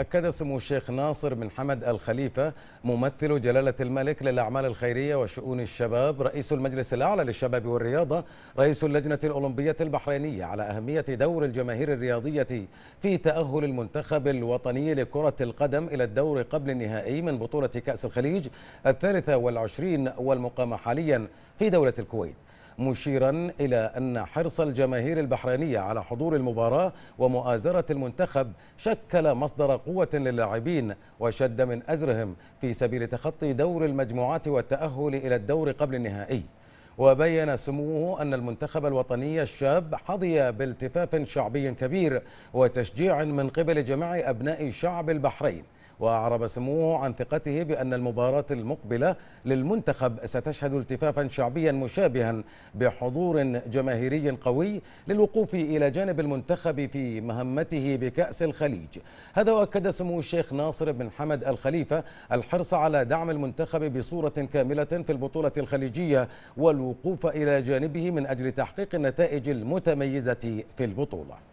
أكد سمو الشيخ ناصر بن حمد الخليفة ممثل جلالة الملك للأعمال الخيرية وشؤون الشباب رئيس المجلس الأعلى للشباب والرياضة رئيس اللجنة الأولمبية البحرينية على أهمية دور الجماهير الرياضية في تأهل المنتخب الوطني لكرة القدم إلى الدور قبل النهائي من بطولة كأس الخليج الثالثة والعشرين والمقامة حاليا في دولة الكويت. مشيرا إلى أن حرص الجماهير البحرينية على حضور المباراة ومؤازرة المنتخب شكل مصدر قوة للاعبين وشد من أزرهم في سبيل تخطي دور المجموعات والتأهل إلى الدور قبل النهائي. وبين سموه أن المنتخب الوطني الشاب حظي بالتفاف شعبي كبير وتشجيع من قبل جميع أبناء شعب البحرين. وأعرب سموه عن ثقته بأن المباراة المقبلة للمنتخب ستشهد التفافا شعبيا مشابها بحضور جماهيري قوي للوقوف إلى جانب المنتخب في مهمته بكأس الخليج. هذا وأكد سمو الشيخ ناصر بن حمد الخليفة الحرص على دعم المنتخب بصورة كاملة في البطولة الخليجية والوقوف إلى جانبه من أجل تحقيق النتائج المتميزة في البطولة.